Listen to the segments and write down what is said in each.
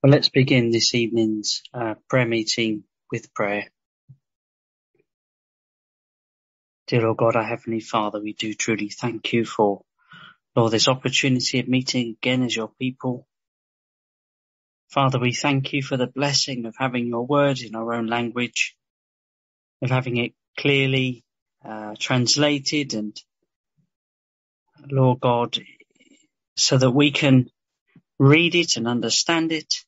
Well, let's begin this evening's uh, prayer meeting with prayer. Dear Lord God, our Heavenly Father, we do truly thank you for, Lord, this opportunity of meeting again as your people. Father, we thank you for the blessing of having your word in our own language, of having it clearly uh, translated and, Lord God, so that we can read it and understand it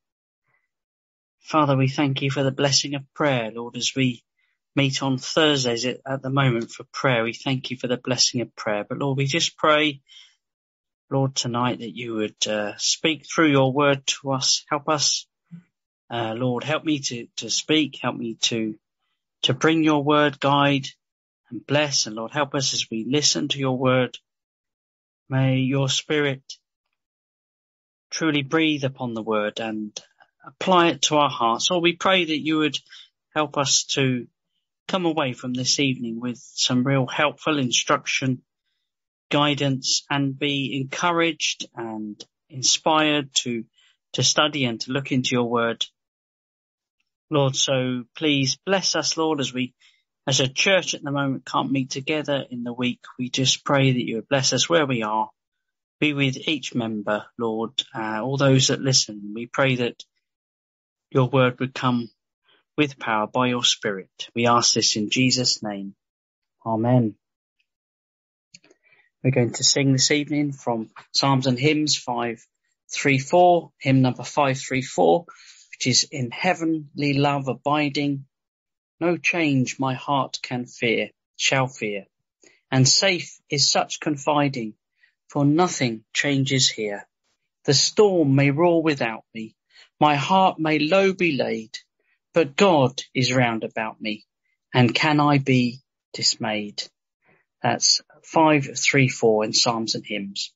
Father, we thank you for the blessing of prayer, Lord, as we meet on Thursdays at the moment for prayer. We thank you for the blessing of prayer. But Lord, we just pray, Lord, tonight that you would uh, speak through your word to us. Help us, uh, Lord, help me to, to speak. Help me to, to bring your word, guide and bless. And Lord, help us as we listen to your word. May your spirit truly breathe upon the word and apply it to our hearts. Or we pray that you would help us to come away from this evening with some real helpful instruction, guidance and be encouraged and inspired to, to study and to look into your word. Lord, so please bless us, Lord, as we, as a church at the moment can't meet together in the week. We just pray that you would bless us where we are. Be with each member, Lord, uh, all those that listen. We pray that your word would come with power by your spirit. We ask this in Jesus name. Amen. We're going to sing this evening from Psalms and Hymns 534, hymn number 534, which is in heavenly love abiding. No change my heart can fear, shall fear. And safe is such confiding, for nothing changes here. The storm may roar without me, my heart may low be laid, but God is round about me, and can I be dismayed? That's 534 in Psalms and Hymns.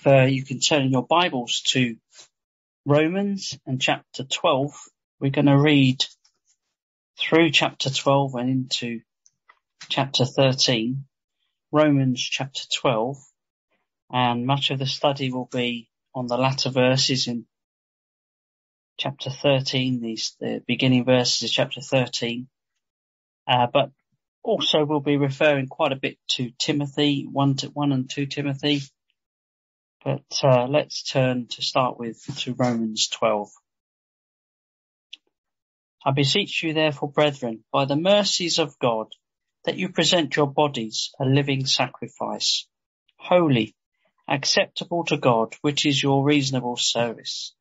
If uh, you can turn your Bibles to Romans and chapter 12, we're going to read through chapter 12 and into chapter 13. Romans chapter 12, and much of the study will be on the latter verses in chapter 13, these the beginning verses of chapter 13. Uh, but also we'll be referring quite a bit to Timothy, 1 to 1 and 2 Timothy. But uh, let's turn to start with to Romans 12. I beseech you therefore, brethren, by the mercies of God, that you present your bodies a living sacrifice, holy, acceptable to God, which is your reasonable service.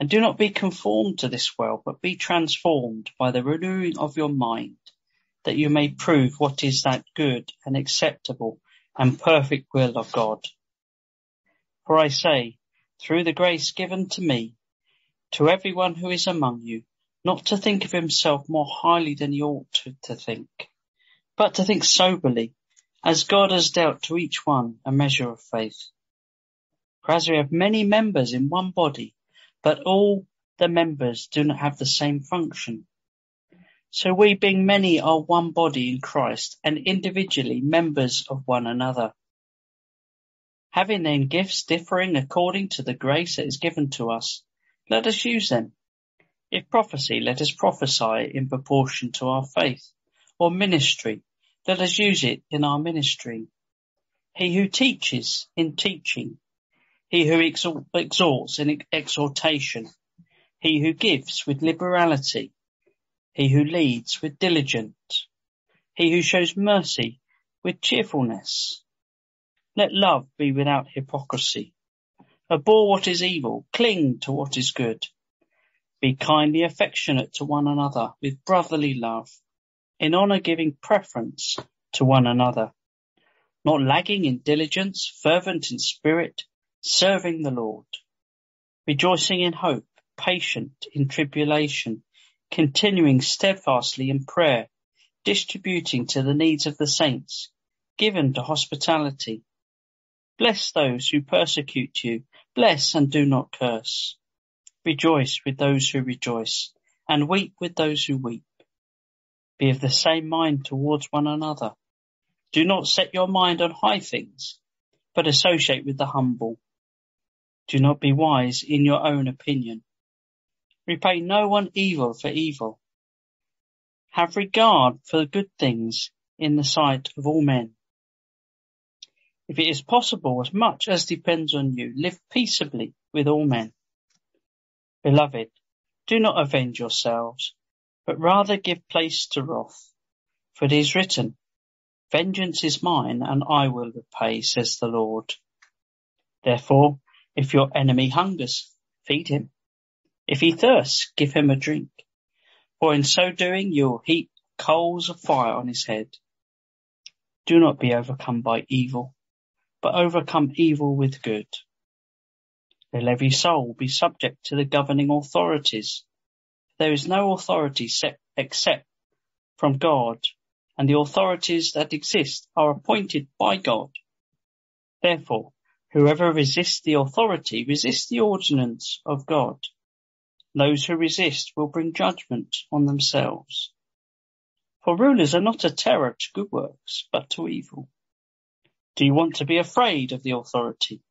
And do not be conformed to this world, but be transformed by the renewing of your mind, that you may prove what is that good and acceptable and perfect will of God. For I say, through the grace given to me, to everyone who is among you, not to think of himself more highly than he ought to, to think, but to think soberly, as God has dealt to each one a measure of faith. For as we have many members in one body, but all the members do not have the same function. So we being many are one body in Christ and individually members of one another. Having then gifts differing according to the grace that is given to us, let us use them. If prophecy, let us prophesy in proportion to our faith, or ministry, let us use it in our ministry. He who teaches in teaching, he who exhorts in exhortation, he who gives with liberality, he who leads with diligence, he who shows mercy with cheerfulness. Let love be without hypocrisy. Abhor what is evil, cling to what is good. Be kindly affectionate to one another with brotherly love, in honour giving preference to one another, not lagging in diligence, fervent in spirit, serving the Lord, rejoicing in hope, patient in tribulation, continuing steadfastly in prayer, distributing to the needs of the saints, given to hospitality. Bless those who persecute you, bless and do not curse. Rejoice with those who rejoice, and weep with those who weep. Be of the same mind towards one another. Do not set your mind on high things, but associate with the humble. Do not be wise in your own opinion. Repay no one evil for evil. Have regard for the good things in the sight of all men. If it is possible, as much as depends on you, live peaceably with all men. Beloved, do not avenge yourselves, but rather give place to wrath. For it is written, Vengeance is mine, and I will repay, says the Lord. Therefore, if your enemy hungers, feed him. If he thirsts, give him a drink. For in so doing you will heap coals of fire on his head. Do not be overcome by evil, but overcome evil with good. Let every soul be subject to the governing authorities. There is no authority except from God, and the authorities that exist are appointed by God. Therefore, Whoever resists the authority resists the ordinance of God. Those who resist will bring judgment on themselves. For rulers are not a terror to good works, but to evil. Do you want to be afraid of the authority?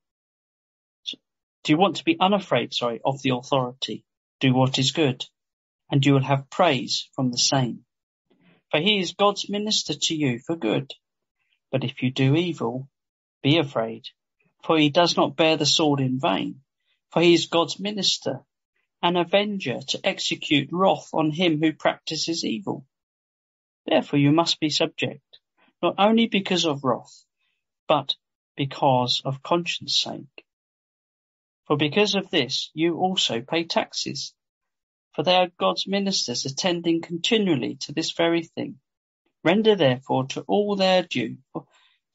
Do you want to be unafraid, sorry, of the authority? Do what is good, and you will have praise from the same. For he is God's minister to you for good. But if you do evil, be afraid for he does not bear the sword in vain, for he is God's minister, an avenger to execute wrath on him who practices evil. Therefore you must be subject, not only because of wrath, but because of conscience sake. For because of this you also pay taxes, for they are God's ministers attending continually to this very thing. Render therefore to all their due,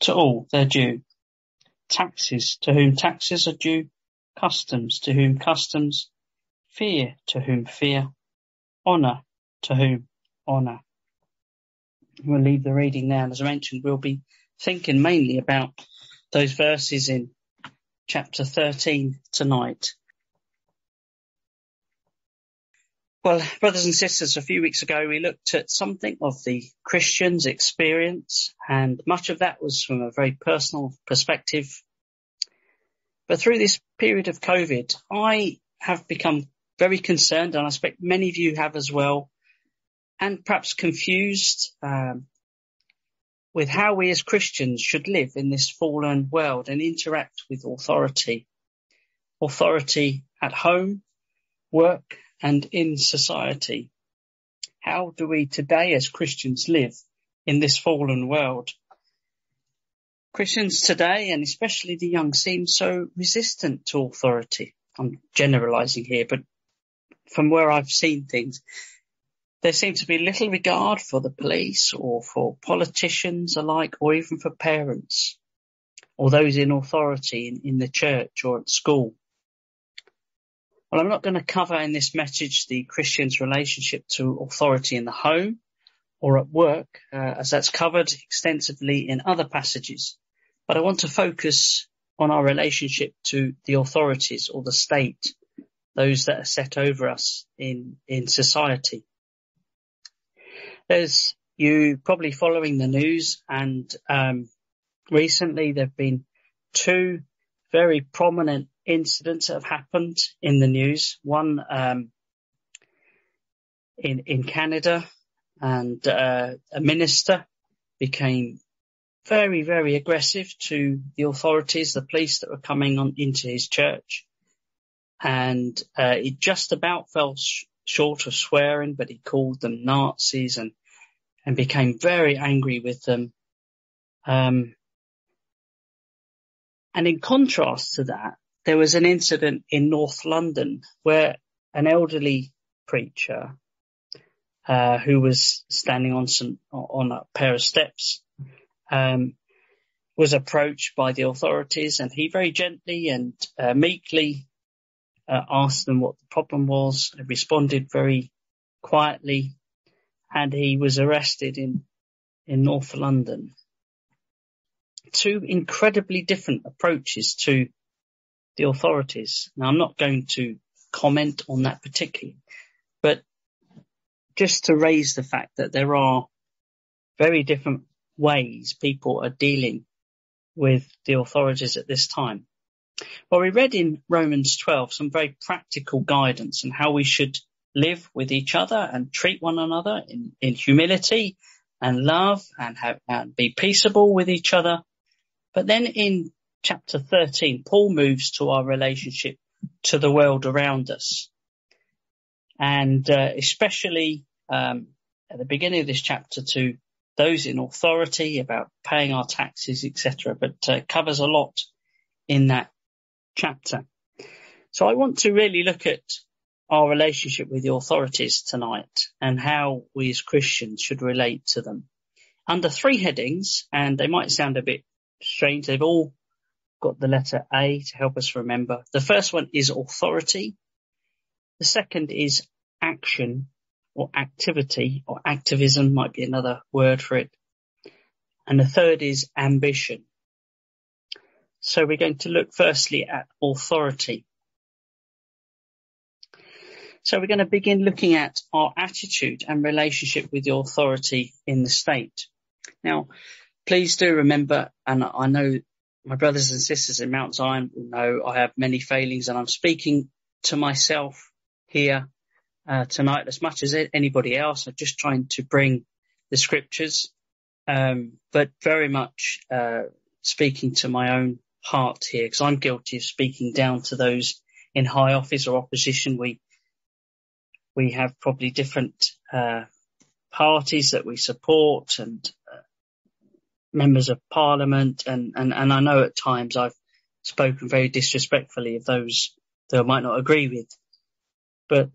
to all their due, taxes to whom taxes are due, customs to whom customs, fear to whom fear, honour to whom honour. We'll leave the reading now. And as I mentioned, we'll be thinking mainly about those verses in chapter 13 tonight. Well, brothers and sisters, a few weeks ago we looked at something of the Christian's experience and much of that was from a very personal perspective. But through this period of COVID, I have become very concerned and I expect many of you have as well and perhaps confused um, with how we as Christians should live in this fallen world and interact with authority. Authority at home, work and in society. How do we today as Christians live in this fallen world? Christians today, and especially the young, seem so resistant to authority. I'm generalizing here, but from where I've seen things, there seems to be little regard for the police or for politicians alike or even for parents or those in authority in, in the church or at school. Well, I'm not going to cover in this message the Christian's relationship to authority in the home or at work, uh, as that's covered extensively in other passages. But I want to focus on our relationship to the authorities or the state, those that are set over us in, in society. There's you probably following the news and um, recently there have been two very prominent incidents that have happened in the news. One um, in in Canada, and uh, a minister became very very aggressive to the authorities, the police that were coming on into his church, and uh, he just about fell short of swearing, but he called them Nazis and and became very angry with them. Um, and in contrast to that, there was an incident in North London where an elderly preacher uh, who was standing on some on a pair of steps um, was approached by the authorities, and he very gently and uh, meekly uh, asked them what the problem was. responded very quietly, and he was arrested in in North London. Two incredibly different approaches to the authorities. Now, I'm not going to comment on that particularly, but just to raise the fact that there are very different ways people are dealing with the authorities at this time. Well, we read in Romans 12 some very practical guidance on how we should live with each other and treat one another in, in humility and love and, have, and be peaceable with each other. But then in chapter 13, Paul moves to our relationship to the world around us. And uh, especially um, at the beginning of this chapter to those in authority about paying our taxes, etc., but uh, covers a lot in that chapter. So I want to really look at our relationship with the authorities tonight and how we as Christians should relate to them under three headings, and they might sound a bit strange. They've all got the letter A to help us remember. The first one is authority. The second is action or activity or activism might be another word for it. And the third is ambition. So we're going to look firstly at authority. So we're going to begin looking at our attitude and relationship with the authority in the state. Now, please do remember, and I know my brothers and sisters in Mount Zion will know I have many failings and I'm speaking to myself here uh, tonight as much as anybody else. I'm just trying to bring the scriptures, um, but very much uh, speaking to my own heart here because I'm guilty of speaking down to those in high office or opposition. We we have probably different uh, parties that we support and uh, members of parliament and, and, and I know at times I've spoken very disrespectfully of those that I might not agree with. But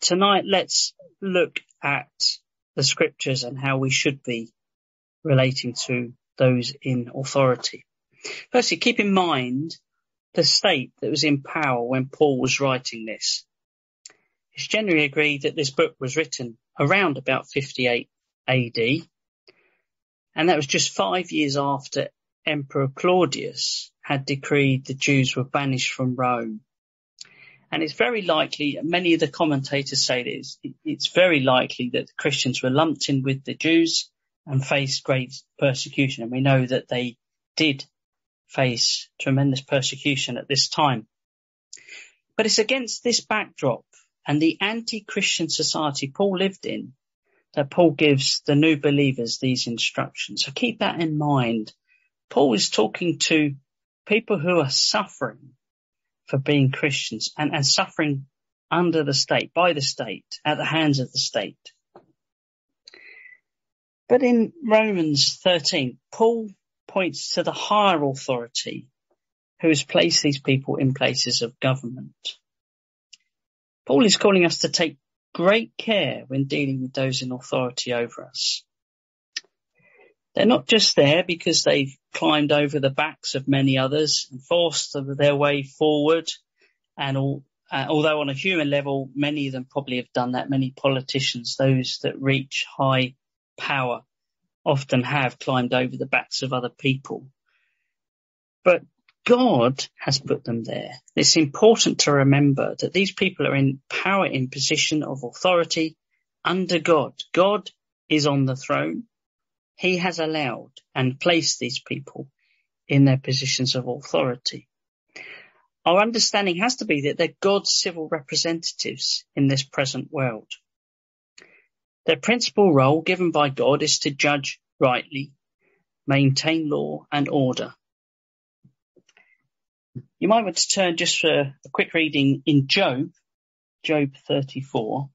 tonight let's look at the scriptures and how we should be relating to those in authority. Firstly, keep in mind the state that was in power when Paul was writing this. It's generally agreed that this book was written around about 58 AD and that was just five years after Emperor Claudius had decreed the Jews were banished from Rome. And it's very likely, many of the commentators say this, it's very likely that the Christians were lumped in with the Jews and faced great persecution. And we know that they did face tremendous persecution at this time. But it's against this backdrop and the anti-Christian society Paul lived in that Paul gives the new believers these instructions. So keep that in mind. Paul is talking to people who are suffering for being Christians and, and suffering under the state, by the state, at the hands of the state. But in Romans 13, Paul points to the higher authority who has placed these people in places of government. Paul is calling us to take great care when dealing with those in authority over us. They're not just there because they've climbed over the backs of many others and forced their way forward. And all, uh, although on a human level, many of them probably have done that. Many politicians, those that reach high power, often have climbed over the backs of other people. But God has put them there. It's important to remember that these people are in power, in position of authority under God. God is on the throne. He has allowed and placed these people in their positions of authority. Our understanding has to be that they're God's civil representatives in this present world. Their principal role given by God is to judge rightly, maintain law and order, you might want to turn just for a quick reading in Job, Job 34.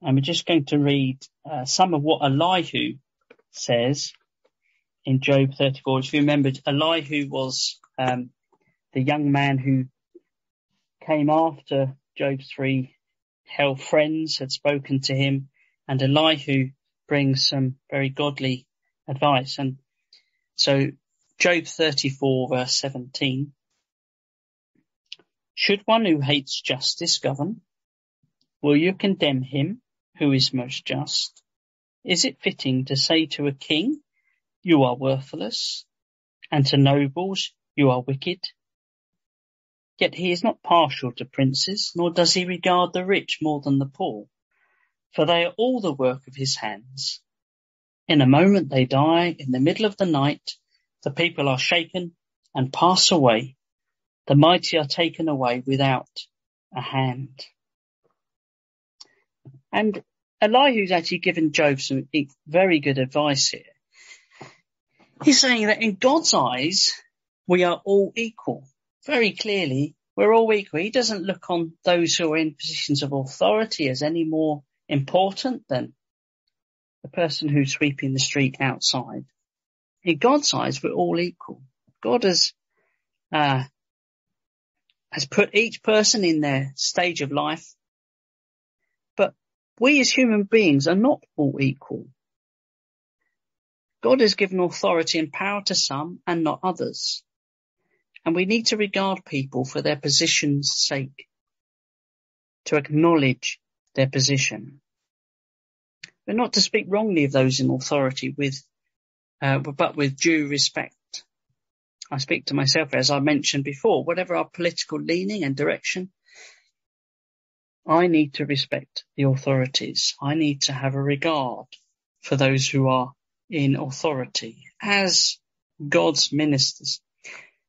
And we're just going to read uh, some of what Elihu says in Job 34. If you remember, Elihu was um, the young man who came after Job's three hell friends had spoken to him, and Elihu brings some very godly advice. And so Job 34 verse 17. Should one who hates justice govern? Will you condemn him who is most just? Is it fitting to say to a king, you are worthless, and to nobles, you are wicked? Yet he is not partial to princes, nor does he regard the rich more than the poor, for they are all the work of his hands. In a moment they die, in the middle of the night, the people are shaken and pass away. The mighty are taken away without a hand. And Elihu's actually given Job some very good advice here. He's saying that in God's eyes, we are all equal. Very clearly, we're all equal. He doesn't look on those who are in positions of authority as any more important than the person who's sweeping the street outside. In God's eyes, we're all equal. God has uh, has put each person in their stage of life. But we as human beings are not all equal. God has given authority and power to some and not others. And we need to regard people for their position's sake, to acknowledge their position. But not to speak wrongly of those in authority with, uh, but with due respect. I speak to myself, as I mentioned before, whatever our political leaning and direction, I need to respect the authorities. I need to have a regard for those who are in authority as God's ministers.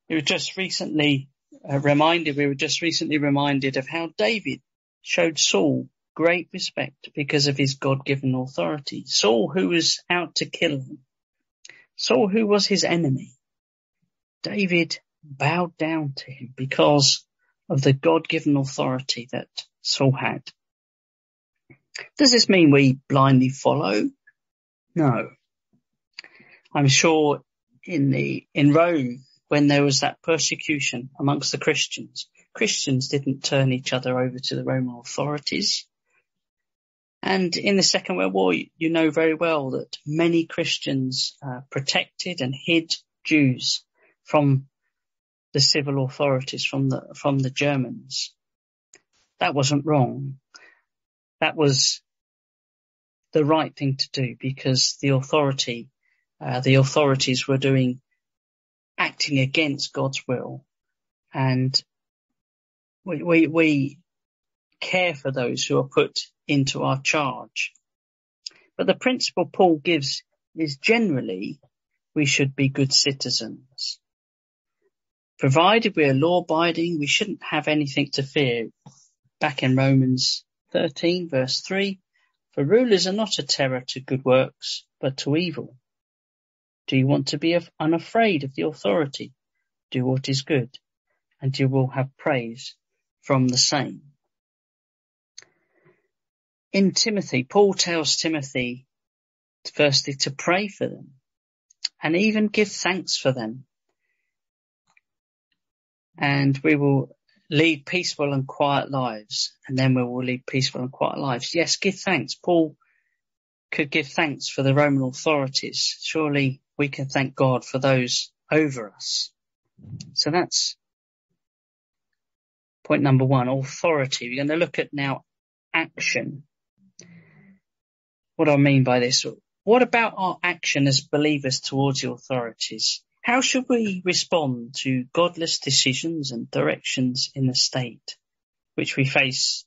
We were just recently uh, reminded, we were just recently reminded of how David showed Saul great respect because of his God-given authority. Saul who was out to kill him. Saul who was his enemy. David bowed down to him because of the God-given authority that Saul had. Does this mean we blindly follow? No. I'm sure in the, in Rome, when there was that persecution amongst the Christians, Christians didn't turn each other over to the Roman authorities. And in the Second World War, you know very well that many Christians uh, protected and hid Jews from the civil authorities, from the, from the Germans. That wasn't wrong. That was the right thing to do because the authority, uh, the authorities were doing acting against God's will and we, we, we care for those who are put into our charge. But the principle Paul gives is generally we should be good citizens. Provided we are law abiding, we shouldn't have anything to fear. Back in Romans 13 verse 3, for rulers are not a terror to good works, but to evil. Do you want to be unafraid of the authority? Do what is good, and you will have praise from the same. In Timothy, Paul tells Timothy firstly to pray for them and even give thanks for them. And we will lead peaceful and quiet lives and then we will lead peaceful and quiet lives. Yes, give thanks. Paul could give thanks for the Roman authorities. Surely we can thank God for those over us. So that's point number one, authority. We're going to look at now action. What I mean by this? What about our action as believers towards the authorities? How should we respond to godless decisions and directions in the state, which we face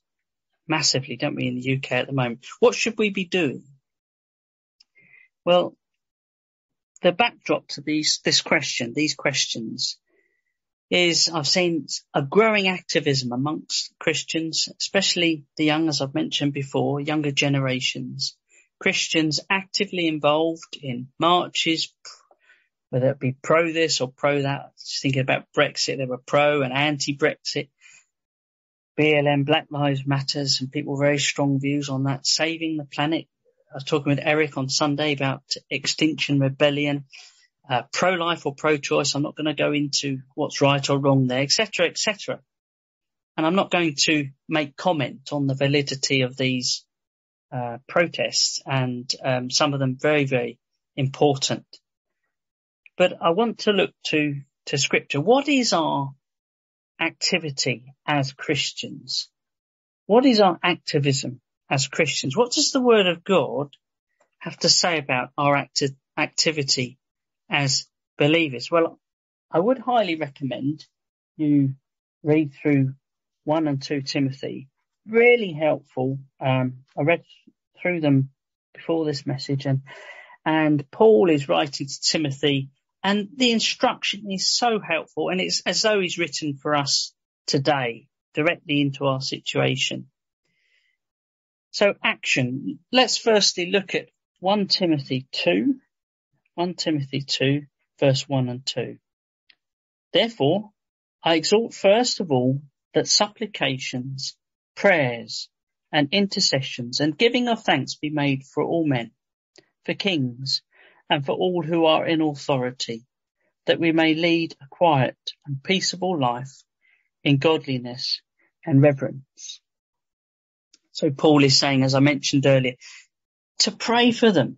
massively, don't we, in the UK at the moment? What should we be doing? Well, the backdrop to these, this question, these questions is I've seen a growing activism amongst Christians, especially the young, as I've mentioned before, younger generations. Christians actively involved in marches, whether it be pro this or pro that. Just thinking about Brexit, there were pro and anti-Brexit. BLM, Black Lives Matters, and people very strong views on that. Saving the planet. I was talking with Eric on Sunday about Extinction Rebellion uh, pro-life or pro-choice. I'm not going to go into what's right or wrong there, etc., etc. And I'm not going to make comment on the validity of these uh, protests, and um, some of them very, very important. But I want to look to to Scripture. What is our activity as Christians? What is our activism as Christians? What does the Word of God have to say about our acti- activity as believers? Well, I would highly recommend you read through 1 and 2 Timothy. Really helpful. Um, I read through them before this message and, and Paul is writing to Timothy and the instruction is so helpful and it's as though he's written for us today directly into our situation. So action. Let's firstly look at 1 Timothy 2 1 Timothy 2 verse 1 and 2. Therefore, I exhort first of all that supplications, prayers and intercessions and giving of thanks be made for all men, for kings and for all who are in authority, that we may lead a quiet and peaceable life in godliness and reverence. So Paul is saying, as I mentioned earlier, to pray for them,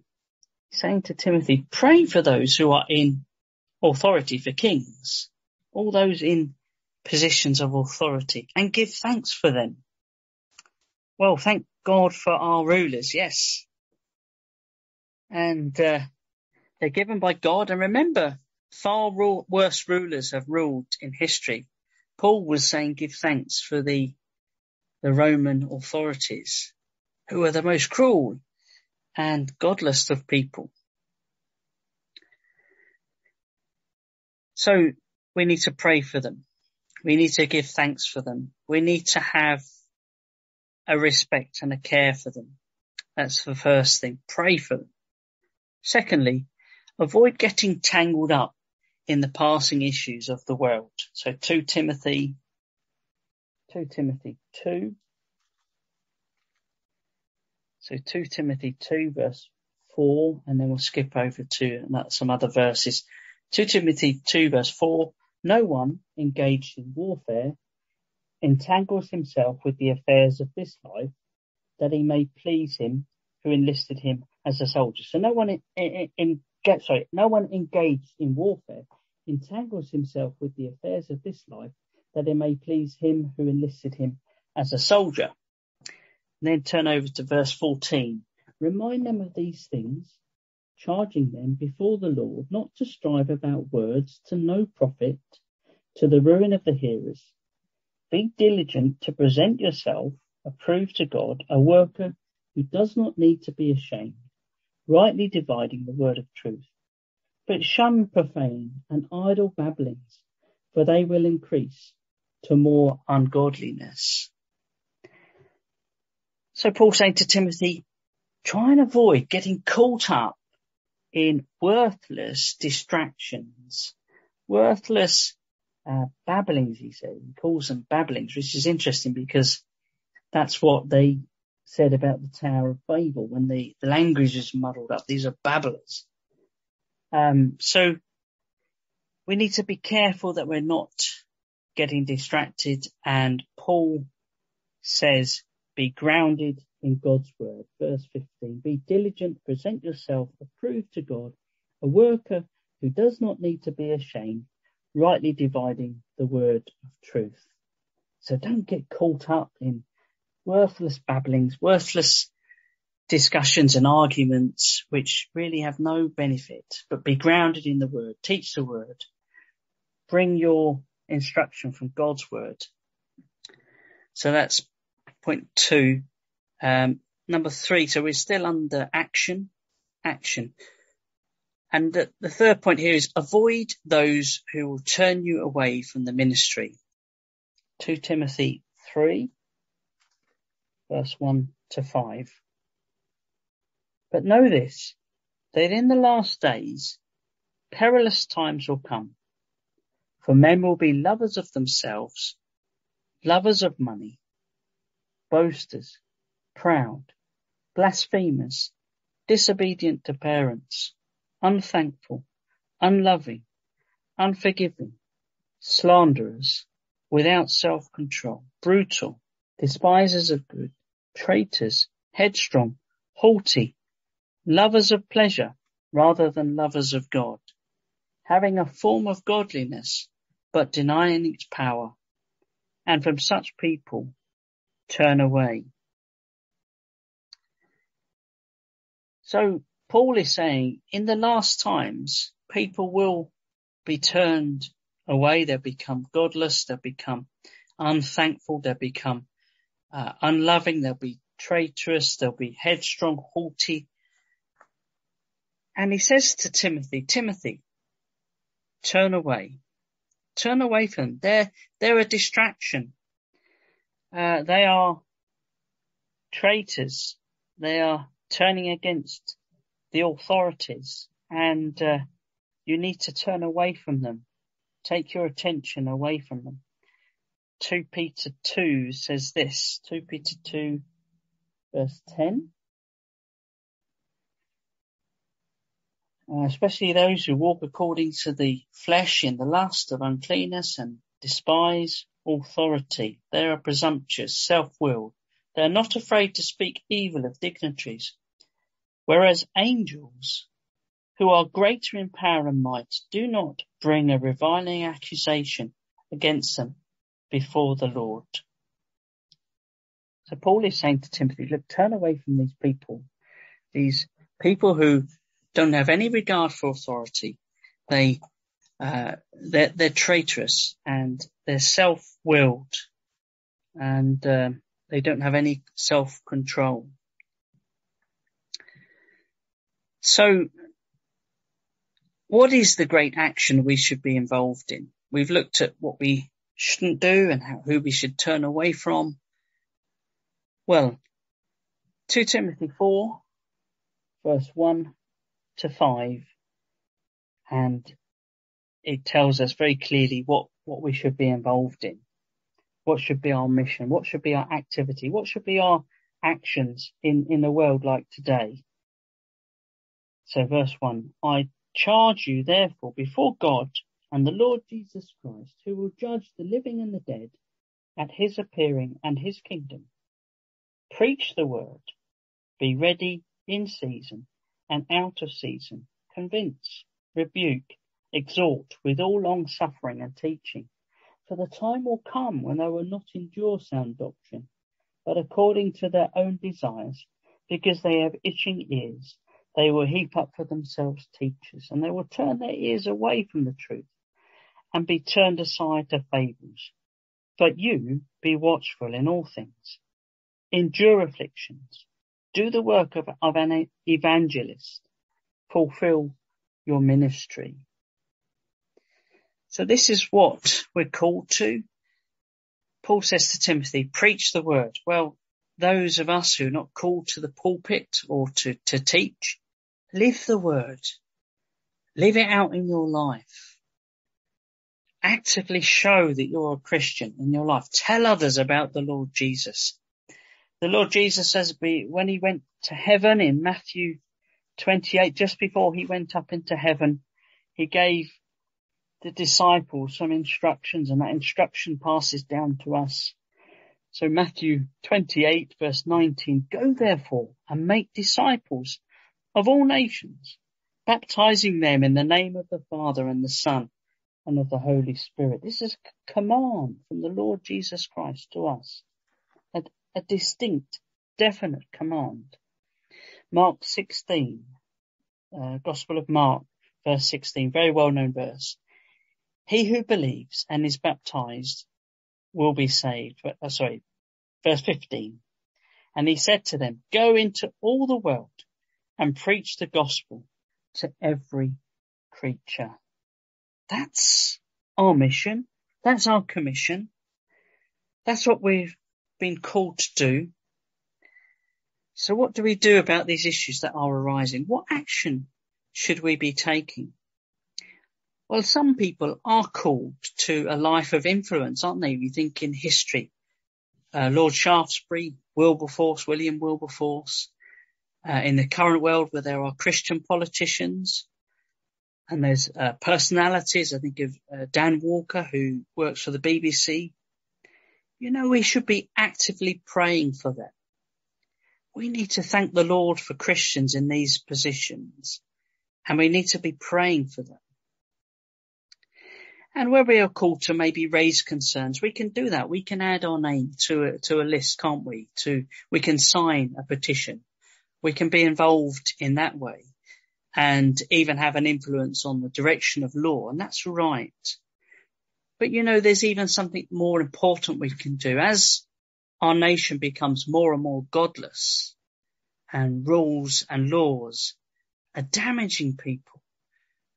saying to Timothy, pray for those who are in authority for kings, all those in positions of authority and give thanks for them. Well, thank God for our rulers, yes. And uh, they're given by God. And remember, far worse rulers have ruled in history. Paul was saying give thanks for the, the Roman authorities who are the most cruel and godless of people. So we need to pray for them. We need to give thanks for them. We need to have a respect and a care for them. That's the first thing. Pray for them. Secondly, avoid getting tangled up in the passing issues of the world. So 2 Timothy, 2 Timothy 2 so 2 Timothy 2 verse 4, and then we'll skip over to some other verses. 2 Timothy 2 verse 4, no one engaged in warfare entangles himself with the affairs of this life that he may please him who enlisted him as a soldier. So no one in, get, sorry, no one engaged in warfare entangles himself with the affairs of this life that he may please him who enlisted him as a soldier. And then turn over to verse 14. Remind them of these things charging them before the Lord not to strive about words to no profit, to the ruin of the hearers. Be diligent to present yourself approved to God, a worker who does not need to be ashamed, rightly dividing the word of truth. But shun profane and idle babblings, for they will increase to more ungodliness. So Paul saying to Timothy, try and avoid getting caught up in worthless distractions, worthless uh, babblings, he said. He calls them babblings, which is interesting because that's what they said about the Tower of Babel when the, the language is muddled up. These are babblers. Um, so we need to be careful that we're not getting distracted. And Paul says, be grounded in God's word. Verse 15, be diligent, present yourself approved to God, a worker who does not need to be ashamed, rightly dividing the word of truth. So don't get caught up in worthless babblings, worthless discussions and arguments which really have no benefit, but be grounded in the word, teach the word, bring your instruction from God's word. So that's point two. Um, number three, so we're still under action, action. And the, third point here is avoid those who will turn you away from the ministry. 2 Timothy 3 verse 1 to 5. But know this, that in the last days perilous times will come, for men will be lovers of themselves, lovers of money, boasters, proud, blasphemers, disobedient to parents, unthankful, unloving, unforgiving, slanderers, without self-control, brutal, despisers of good, traitors, headstrong, haughty, lovers of pleasure rather than lovers of God, having a form of godliness, but denying its power. And from such people turn away. So Paul is saying in the last times, people will be turned away. They'll become godless. They'll become unthankful. They'll become uh, unloving, they'll be traitorous, they'll be headstrong, haughty. And he says to Timothy, Timothy, turn away. Turn away from them. They're, they're a distraction. Uh, they are traitors. They are turning against the authorities and uh, you need to turn away from them. Take your attention away from them. 2 Peter 2 says this, 2 Peter 2 verse 10. Uh, especially those who walk according to the flesh in the lust of uncleanness and despise authority. They are presumptuous, self-willed. They are not afraid to speak evil of dignitaries. Whereas angels, who are greater in power and might, do not bring a reviling accusation against them before the Lord. So Paul is saying to Timothy, look, turn away from these people, these people who don't have any regard for authority. They, uh, they're, they're traitorous and they're self-willed and uh, they don't have any self-control. So what is the great action we should be involved in? We've looked at what we shouldn't do and how, who we should turn away from? Well, 2 Timothy 4 verse 1 to 5 and it tells us very clearly what, what we should be involved in. What should be our mission? What should be our activity? What should be our actions in, in a world like today? So verse 1, I charge you therefore before God and the Lord Jesus Christ, who will judge the living and the dead at his appearing and his kingdom. Preach the word, be ready in season and out of season, convince, rebuke, exhort with all long suffering and teaching. For the time will come when they will not endure sound doctrine, but according to their own desires, because they have itching ears, They will heap up for themselves teachers, and they will turn their ears away from the truth and be turned aside to fables. But you be watchful in all things. Endure afflictions. Do the work of, of an evangelist. Fulfill your ministry. So this is what we're called to. Paul says to Timothy, preach the word. Well, those of us who are not called to the pulpit or to, to teach, live the word. Live it out in your life. Actively show that you're a Christian in your life. Tell others about the Lord Jesus. The Lord Jesus says Be when he went to heaven in Matthew 28, just before he went up into heaven, he gave the disciples some instructions and that instruction passes down to us. So Matthew 28 verse 19, go therefore and make disciples of all nations, baptizing them in the name of the Father and the Son and of the Holy Spirit. This is a command from the Lord Jesus Christ to us. A, a distinct, definite command. Mark 16, uh, Gospel of Mark, verse 16, very well known verse. He who believes and is baptized will be saved. Uh, sorry, verse 15. And he said to them, go into all the world and preach the gospel to every creature. That's our mission. That's our commission. That's what we've been called to do. So what do we do about these issues that are arising? What action should we be taking? Well, some people are called to a life of influence, aren't they? We think in history, uh, Lord Shaftesbury, Wilberforce, William Wilberforce, uh, in the current world where there are Christian politicians and there's uh, personalities. I think of uh, Dan Walker who works for the BBC. You know, we should be actively praying for them. We need to thank the Lord for Christians in these positions and we need to be praying for them. And where we are called to maybe raise concerns, we can do that. We can add our name to a, to a list, can't we? To, we can sign a petition. We can be involved in that way and even have an influence on the direction of law. And that's right. But you know, there's even something more important we can do as our nation becomes more and more godless and rules and laws are damaging people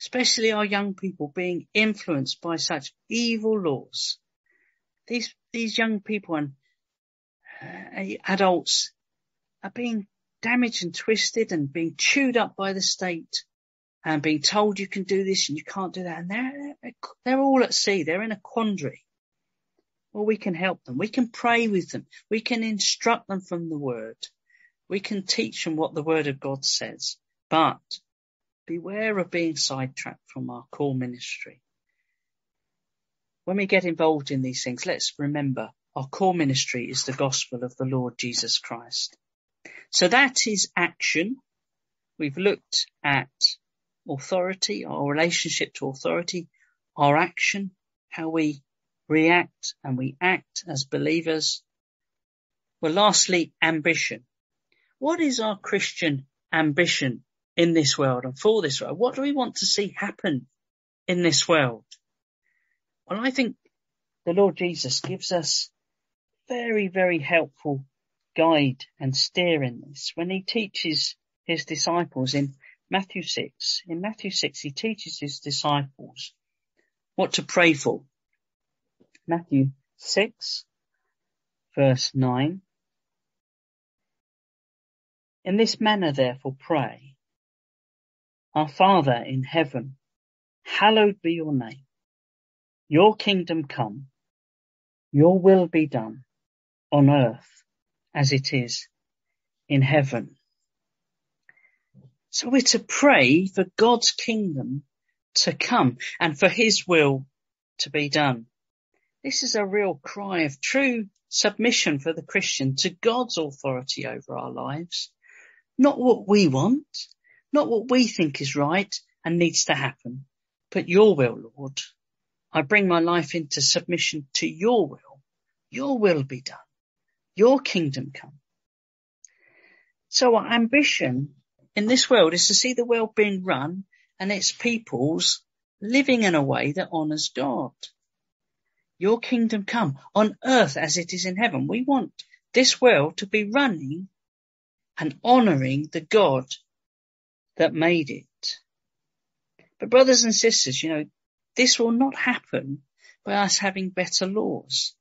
especially our young people being influenced by such evil laws. These, these young people and uh, adults are being damaged and twisted and being chewed up by the state and being told you can do this and you can't do that. And they're, they're all at sea. They're in a quandary. Well, we can help them. We can pray with them. We can instruct them from the word. We can teach them what the word of God says. But beware of being sidetracked from our core ministry. When we get involved in these things, let's remember our core ministry is the gospel of the Lord Jesus Christ. So that is action. We've looked at authority, our relationship to authority, our action, how we react and we act as believers. Well, lastly, ambition. What is our Christian ambition in this world and for this world? What do we want to see happen in this world? Well, I think the Lord Jesus gives us very, very helpful guide and steer in this when he teaches his disciples in Matthew 6. In Matthew 6, he teaches his disciples what to pray for. Matthew 6, verse 9. In this manner, therefore, pray. Our Father in heaven, hallowed be your name. Your kingdom come, your will be done on earth as it is in heaven. So we're to pray for God's kingdom to come and for his will to be done. This is a real cry of true submission for the Christian to God's authority over our lives. Not what we want, not what we think is right and needs to happen, but your will, Lord. I bring my life into submission to your will. Your will be done. Your kingdom come. So our ambition in this world is to see the world being run and its peoples living in a way that honours God. Your kingdom come on earth as it is in heaven. We want this world to be running and honouring the God that made it. But brothers and sisters, you know, this will not happen by us having better laws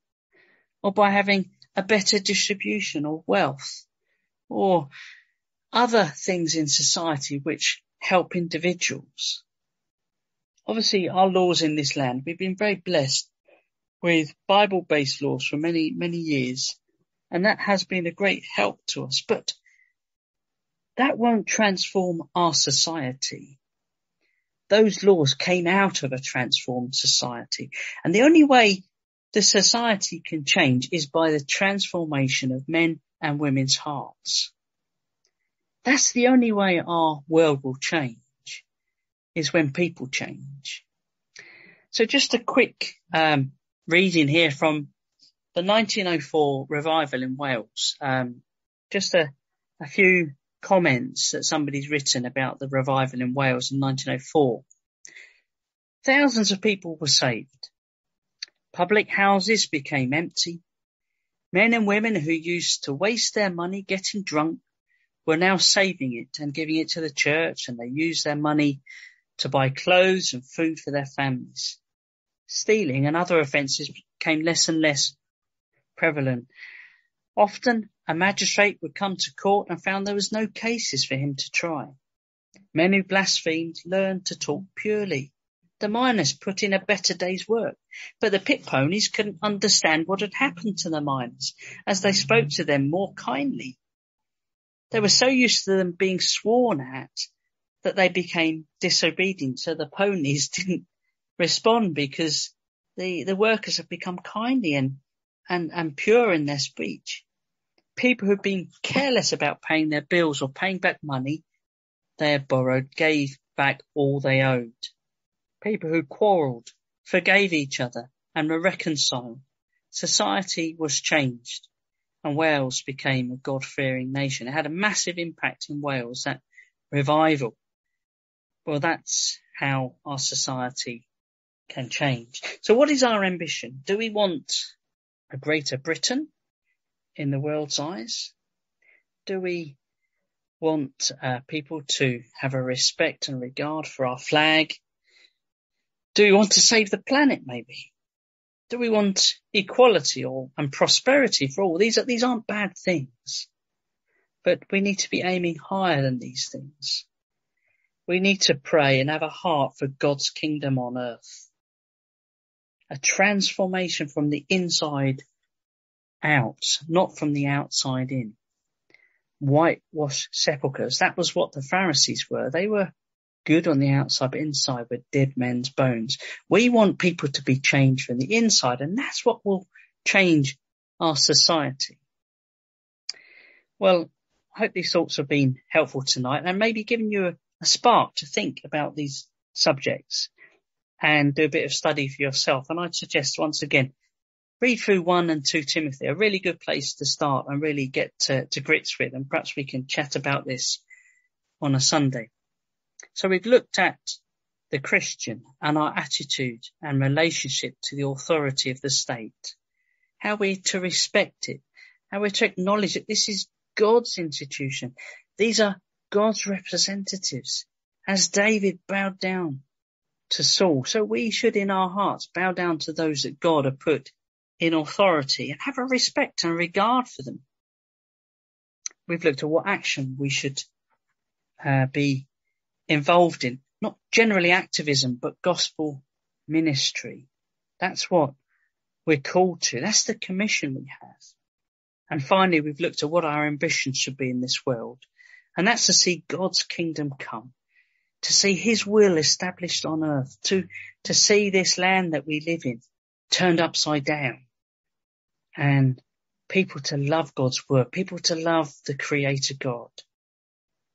or by having a better distribution of wealth or other things in society which help individuals. Obviously, our laws in this land, we've been very blessed with Bible-based laws for many, many years, and that has been a great help to us. But that won't transform our society. Those laws came out of a transformed society. And the only way the society can change is by the transformation of men and women's hearts. That's the only way our world will change, is when people change. So just a quick um, reading here from the 1904 revival in Wales. Um, just a, a few comments that somebody's written about the revival in Wales in 1904. Thousands of people were saved. Public houses became empty. Men and women who used to waste their money getting drunk were now saving it and giving it to the church and they used their money to buy clothes and food for their families. Stealing and other offences became less and less prevalent. Often a magistrate would come to court and found there was no cases for him to try. Men who blasphemed learned to talk purely. The miners put in a better day's work, but the pit ponies couldn't understand what had happened to the miners as they spoke to them more kindly. They were so used to them being sworn at that they became disobedient. So the ponies didn't respond because the, the workers have become kindly and, and, and pure in their speech. People who've been careless about paying their bills or paying back money they had borrowed gave back all they owed. People who quarrelled forgave each other and were reconciled. Society was changed and Wales became a God-fearing nation. It had a massive impact in Wales, that revival. Well, that's how our society can change. So what is our ambition? Do we want a greater Britain in the world's eyes? Do we want uh, people to have a respect and regard for our flag? Do we want to save the planet maybe? Do we want equality or and prosperity for all? These are these aren't bad things. But we need to be aiming higher than these things. We need to pray and have a heart for God's kingdom on earth. A transformation from the inside out, not from the outside in. Whitewashed sepulchres. That was what the Pharisees were. They were good on the outside, but inside with dead men's bones. We want people to be changed from the inside, and that's what will change our society. Well, I hope these thoughts have been helpful tonight and maybe given you a, a spark to think about these subjects and do a bit of study for yourself. And I'd suggest once again, read through 1 and 2 Timothy, a really good place to start and really get to, to grips with. And perhaps we can chat about this on a Sunday. So we've looked at the Christian and our attitude and relationship to the authority of the state, how we're to respect it, how we're to acknowledge that this is God's institution. These are God's representatives. As David bowed down to Saul, so we should in our hearts bow down to those that God have put in authority and have a respect and regard for them. We've looked at what action we should uh, be involved in, not generally activism, but gospel ministry. That's what we're called to. That's the commission we have. And finally, we've looked at what our ambition should be in this world. And that's to see God's kingdom come, to see his will established on earth, to, to see this land that we live in turned upside down and people to love God's word, people to love the creator God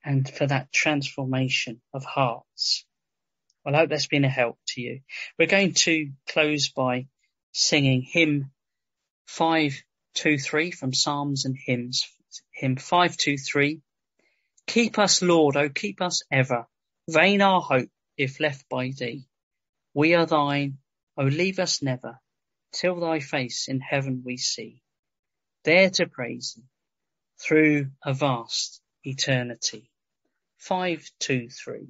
and for that transformation of hearts. Well, I hope that's been a help to you. We're going to close by singing hymn 523 from Psalms and Hymns, hymn 523, Keep us, Lord, oh keep us ever. Vain our hope, if left by thee. We are thine, oh leave us never, till thy face in heaven we see. There to praise thee, through a vast eternity. Five, two, three.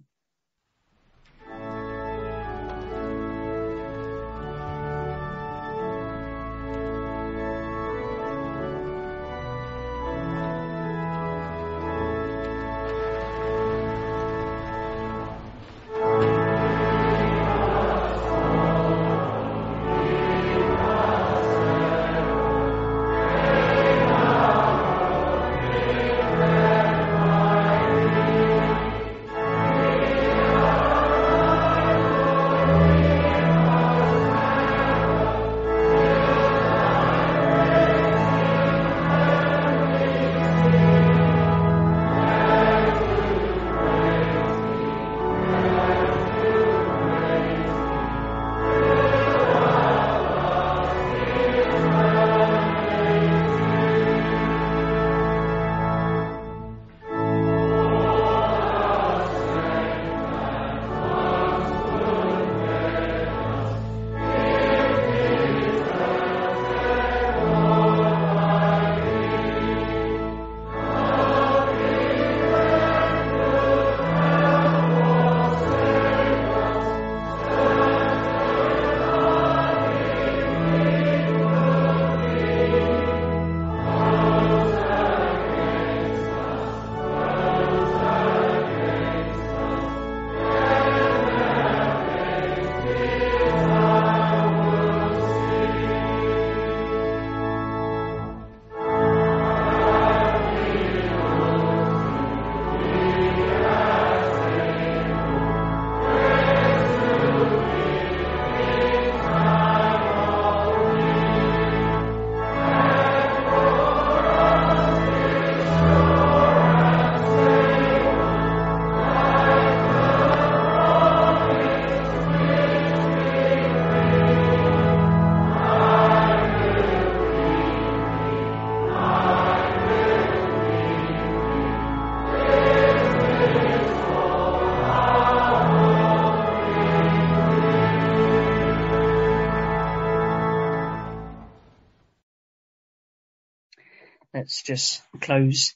Let's just close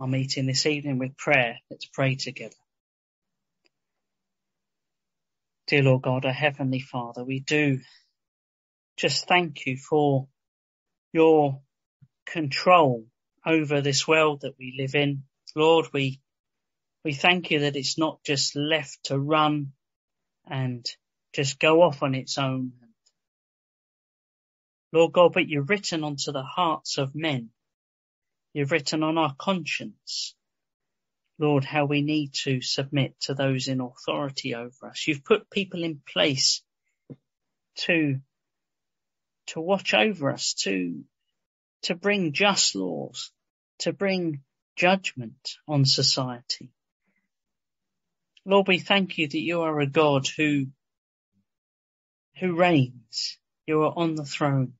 our meeting this evening with prayer. Let's pray together. Dear Lord God, our Heavenly Father, we do just thank you for your control over this world that we live in. Lord, we, we thank you that it's not just left to run and just go off on its own. Lord God, but you're written onto the hearts of men You've written on our conscience, Lord, how we need to submit to those in authority over us. You've put people in place to, to watch over us, to, to bring just laws, to bring judgment on society. Lord, we thank you that you are a God who, who reigns. You are on the throne.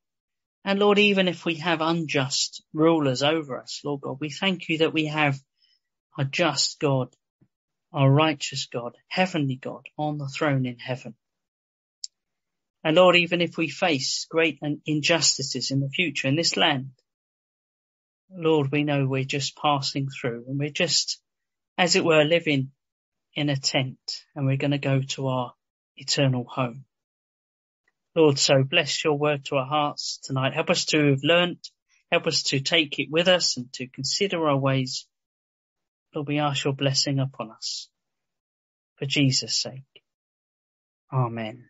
And Lord, even if we have unjust rulers over us, Lord God, we thank you that we have a just God, our righteous God, heavenly God on the throne in heaven. And Lord, even if we face great injustices in the future in this land, Lord, we know we're just passing through and we're just, as it were, living in a tent and we're going to go to our eternal home. Lord, so bless your word to our hearts tonight. Help us to have learnt. Help us to take it with us and to consider our ways. Lord, we ask your blessing upon us. For Jesus' sake. Amen.